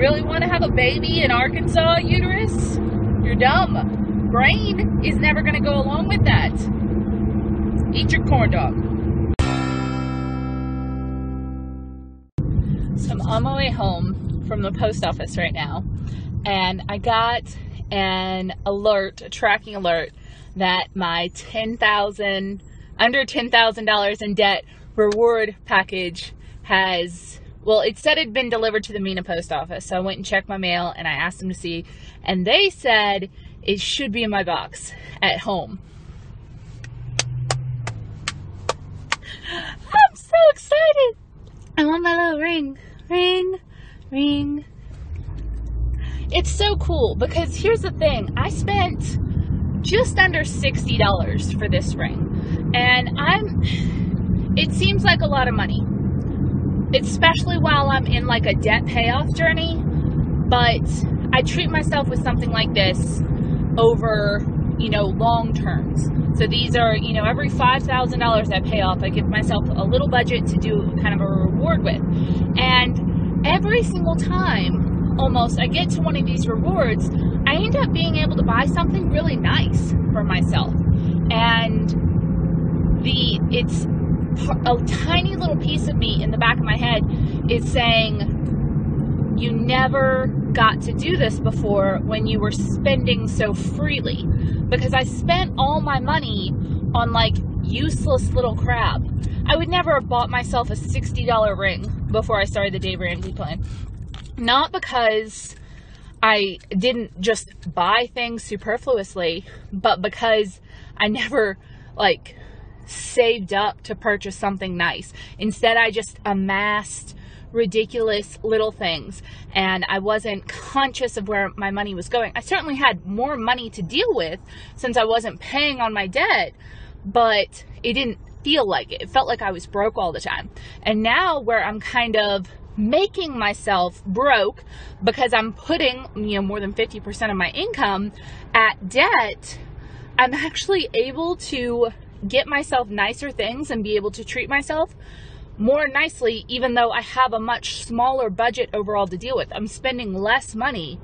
really want to have a baby in Arkansas uterus? You're dumb. Brain is never going to go along with that. Eat your corn dog. So I'm on my way home from the post office right now, and I got an alert, a tracking alert, that my 10,000 under $10,000 in debt reward package has well, it said it'd been delivered to the Mena post office. So I went and checked my mail and I asked them to see, and they said it should be in my box at home. I'm so excited. I want my little ring. Ring, ring. It's so cool because here's the thing I spent just under $60 for this ring. And I'm, it seems like a lot of money especially while I'm in like a debt payoff journey. But I treat myself with something like this over, you know, long terms. So these are, you know, every $5,000 I pay off, I give myself a little budget to do kind of a reward with. And every single time, almost, I get to one of these rewards, I end up being able to buy something really nice for myself. And the, it's, a tiny little piece of me in the back of my head is saying, You never got to do this before when you were spending so freely. Because I spent all my money on like useless little crap. I would never have bought myself a $60 ring before I started the Dave Ramsey plan. Not because I didn't just buy things superfluously, but because I never like saved up to purchase something nice. Instead, I just amassed ridiculous little things and I wasn't conscious of where my money was going. I certainly had more money to deal with since I wasn't paying on my debt, but it didn't feel like it. It felt like I was broke all the time. And now where I'm kind of making myself broke because I'm putting, you know, more than 50% of my income at debt, I'm actually able to get myself nicer things and be able to treat myself more nicely, even though I have a much smaller budget overall to deal with. I'm spending less money,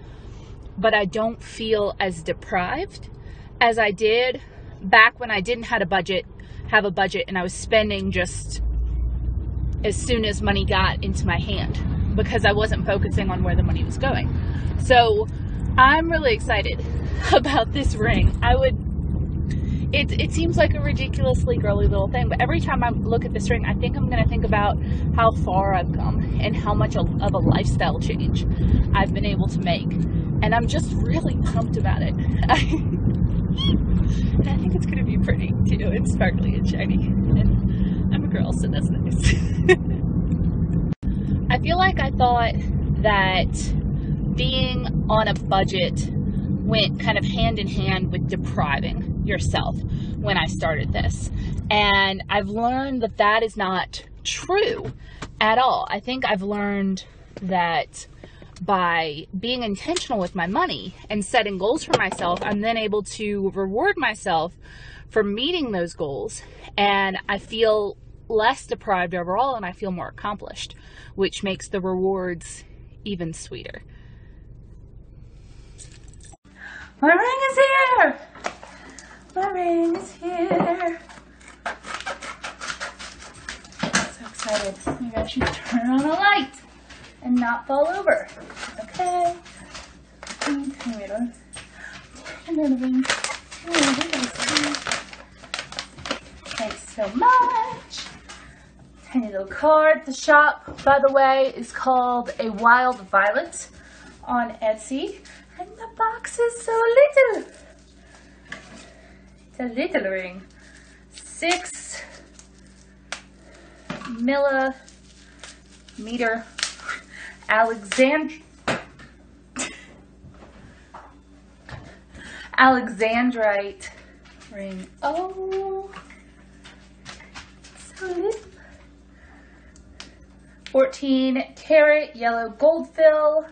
but I don't feel as deprived as I did back when I didn't have a budget, have a budget, and I was spending just as soon as money got into my hand because I wasn't focusing on where the money was going. So I'm really excited about this ring. I would it, it seems like a ridiculously girly little thing, but every time I look at this ring, I think I'm going to think about how far I've come and how much of a lifestyle change I've been able to make. And I'm just really pumped about it. I think it's going to be pretty too, and sparkly and shiny. And I'm a girl, so that's nice. I feel like I thought that being on a budget went kind of hand in hand with depriving yourself when I started this. And I've learned that that is not true at all. I think I've learned that by being intentional with my money and setting goals for myself, I'm then able to reward myself for meeting those goals. And I feel less deprived overall and I feel more accomplished, which makes the rewards even sweeter. My ring is here! My ring is here. So excited. Maybe I should turn on a light and not fall over. Okay. Thanks so much. Tiny little card. The shop, by the way, is called A Wild Violet on Etsy. And the box is so little. A little ring. Six millimeter Alexand Alexandrite ring. Oh, so little. 14 karat yellow gold fill.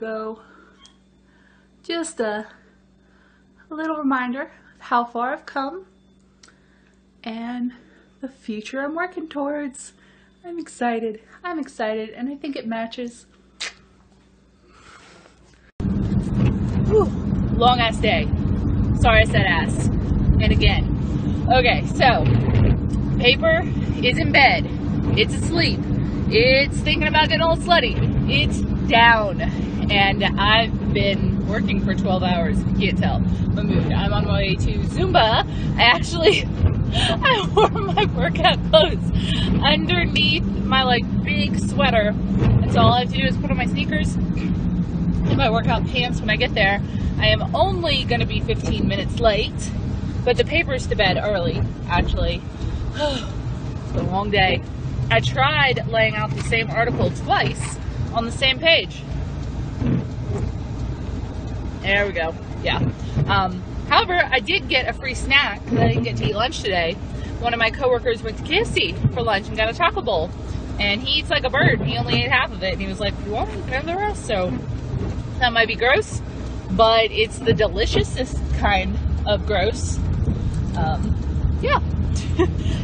There we go. Just a, a little reminder of how far I've come and the future I'm working towards. I'm excited. I'm excited and I think it matches. Whew. Long ass day. Sorry I said ass. And again. Okay, so paper is in bed. It's asleep. It's thinking about getting all slutty. It's down. And I've been working for 12 hours. You can't tell my mood. I'm on my way to Zumba. I actually I wore my workout clothes underneath my like big sweater. And so all I have to do is put on my sneakers and my workout pants when I get there. I am only going to be 15 minutes late, but the paper's to bed early, actually. it's a long day. I tried laying out the same article twice on the same page. There we go. Yeah. Um, however, I did get a free snack because I didn't get to eat lunch today. One of my coworkers went to KFC for lunch and got a taco bowl. And he eats like a bird. He only ate half of it. And he was like, you want to have the rest? So that might be gross, but it's the deliciousest kind of gross. Um, yeah.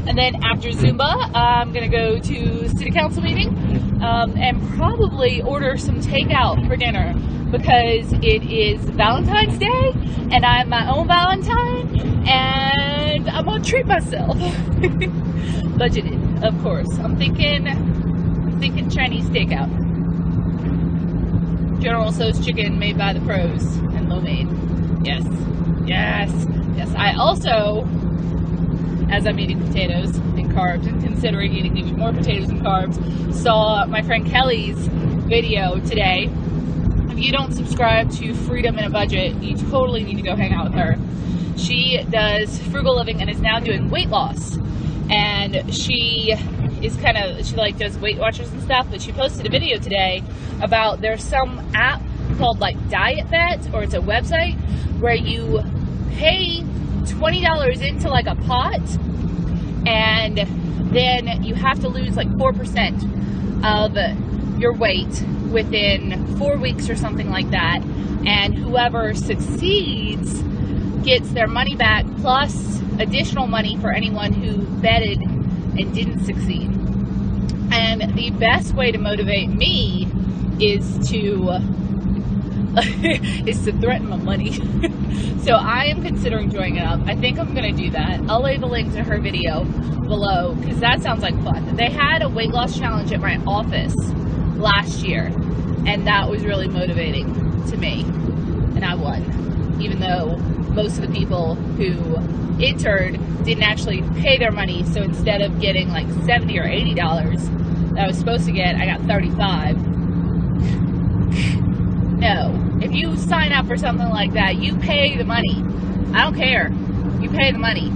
and then after Zumba, I'm gonna go to city council meeting um, and probably order some takeout for dinner because it is Valentine's Day and I'm my own Valentine and I'm gonna treat myself. Budgeted, of course. I'm thinking, I'm thinking Chinese takeout. General Tso's chicken made by the pros and lo mein. Yes, yes, yes. I also, as I'm eating potatoes and carbs and considering eating even more potatoes and carbs, saw my friend Kelly's video today. If you don't subscribe to Freedom in a Budget, you totally need to go hang out with her. She does frugal living and is now doing weight loss. And she is kind of she like does Weight Watchers and stuff, but she posted a video today about there's some app called like Diet Bet or it's a website where you pay twenty dollars into like a pot and then you have to lose like four percent of your weight within four weeks or something like that and whoever succeeds gets their money back plus additional money for anyone who betted and didn't succeed. And the best way to motivate me is to is to threaten my money. so I am considering joining up. I think I'm going to do that. I'll leave a link to her video below because that sounds like fun. They had a weight loss challenge at my office last year, and that was really motivating to me. And I won, even though most of the people who entered didn't actually pay their money. So instead of getting like 70 or 80 dollars that I was supposed to get, I got 35. no. If you sign up for something like that, you pay the money. I don't care. You pay the money.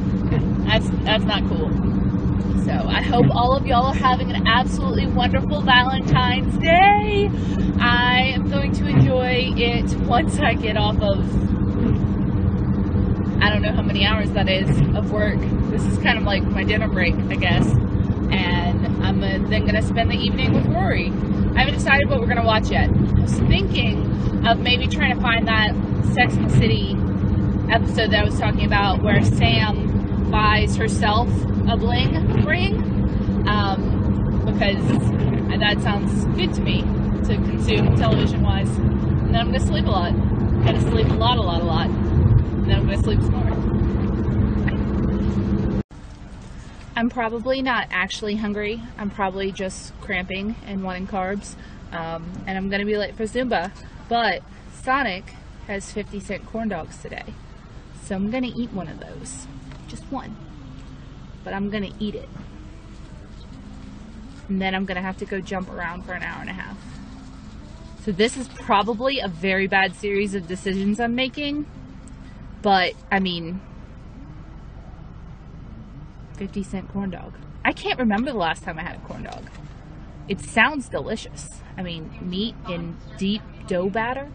That's that's not cool. So I hope hmm. all of y'all are having an absolutely wonderful Valentine's Day. I am going to enjoy it once I get off of I don't know how many hours that is of work. This is kind of like my dinner break, I guess. And I'm then to spend the evening with Rory. I haven't decided what we're to watch yet. I was thinking of maybe trying to find that Sex and the City episode that I was talking about where Sam buys herself a bling ring. Um, because that sounds good to me to consume television wise. And then I'm to sleep a lot. I'm to sleep a lot, a lot, a lot And then I'm gonna sleep some more. I'm probably not actually hungry. I'm probably just cramping and wanting carbs. Um, and I'm gonna be late for Zumba. But Sonic has 50 cent corn dogs today. So I'm gonna eat one of those. Just one. But I'm gonna eat it. And then I'm gonna have to go jump around for an hour and a half. So this is probably a very bad series of decisions I'm making. But, I mean, 50 cent corn dog. I can't remember the last time I had a corn dog. It sounds delicious. I mean, meat in deep dough batter.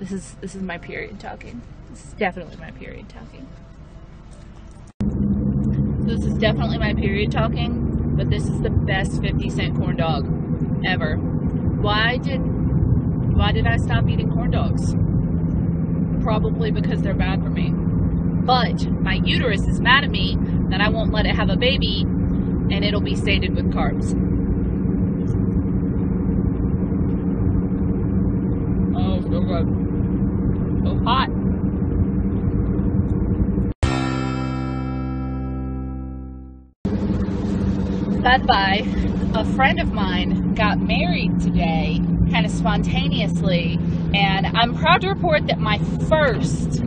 This is this is my period talking. This is definitely my period talking. This is definitely my period talking, but this is the best 50 cent corn dog ever. Why did why did I stop eating corn dogs? Probably because they're bad for me. But my uterus is mad at me that I won't let it have a baby and it'll be sated with carbs. Oh, so good. So hot. The by, a friend of mine got married today, kind of spontaneously, and I'm proud to report that my first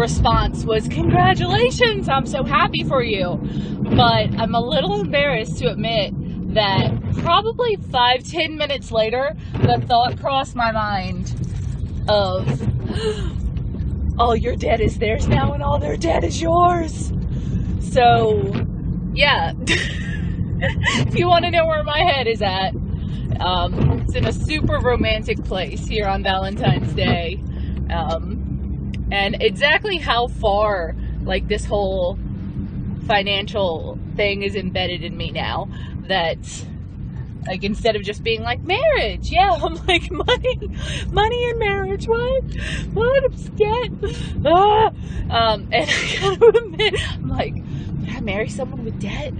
response was, Congratulations, I'm so happy for you. But I'm a little embarrassed to admit that probably five, ten minutes later, the thought crossed my mind of, All your debt is theirs now, and all their debt is yours. So, yeah. if you want to know where my head is at, um, it's in a super romantic place here on Valentine's Day. Um, and exactly how far, like, this whole financial thing is embedded in me now that like instead of just being like marriage yeah i'm like money money and marriage what what i'm scared ah. um and i gotta admit i'm like would i marry someone with debt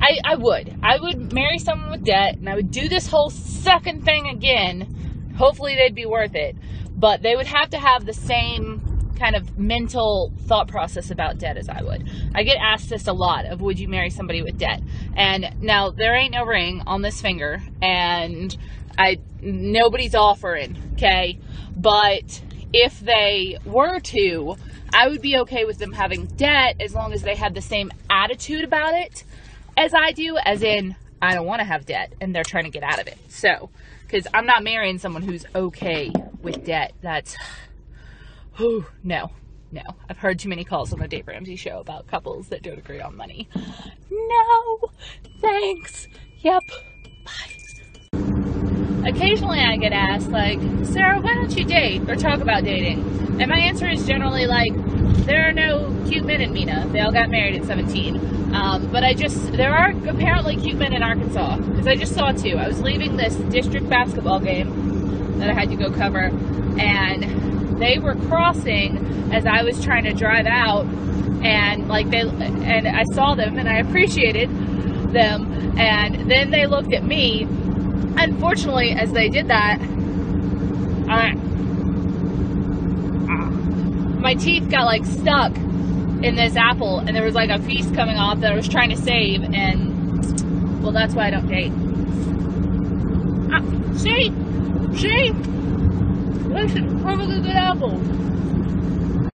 I, I would. I would marry someone with debt and I would do this whole second thing again. Hopefully, they'd be worth it. But they would have to have the same kind of mental thought process about debt as I would. I get asked this a lot of would you marry somebody with debt? And now there ain't no ring on this finger and I nobody's offering, okay? But if they were to, I would be okay with them having debt as long as they had the same attitude about it as I do, as in, I don't want to have debt and they're trying to get out of it. So, because I'm not marrying someone who's okay with debt. That's, whew, no, no. I've heard too many calls on the Dave Ramsey show about couples that don't agree on money. No, thanks. Yep, bye. Occasionally I get asked, like, Sarah, why don't you date or talk about dating? And my answer is generally like, there are no cute men in Mena. They all got married at 17. Um, but I just, there are apparently cute men in Arkansas because I just saw two. I was leaving this district basketball game that I had to go cover, and they were crossing as I was trying to drive out, and like they, and I saw them and I appreciated them, and then they looked at me. Unfortunately, as they did that, I, my teeth got like stuck in this apple and there was like a piece coming off that I was trying to save and well that's why I don't date. Ah, see? See? Is perfectly good apple.